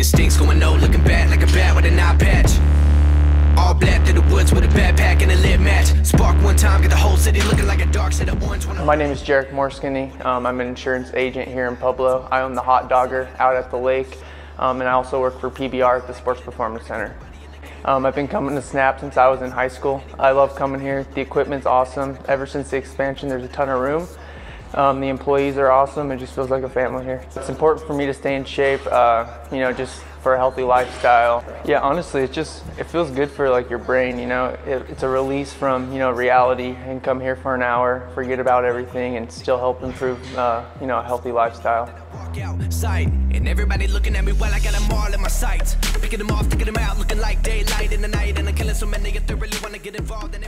instincts going no, looking bad like a bat with an eye patch. All black through the woods with a backpack and a lit match. Spark one time, get the whole city looking like a dark set of orange. My name is Jarek Morskinny. Um, I'm an insurance agent here in Pueblo. I own the Hot Dogger out at the lake, um, and I also work for PBR at the Sports Performance Center. Um, I've been coming to Snap since I was in high school. I love coming here. The equipment's awesome. Ever since the expansion, there's a ton of room. Um, the employees are awesome. It just feels like a family here. It's important for me to stay in shape, uh, you know, just for a healthy lifestyle. Yeah, honestly, it just it feels good for like your brain. You know, it, it's a release from you know reality and come here for an hour, forget about everything, and still help improve uh, you know a healthy lifestyle. And everybody looking at me while I got them all in my sights. Picking them off, taking them out, looking like daylight in the night, and I'm killing so many if they really wanna get involved. And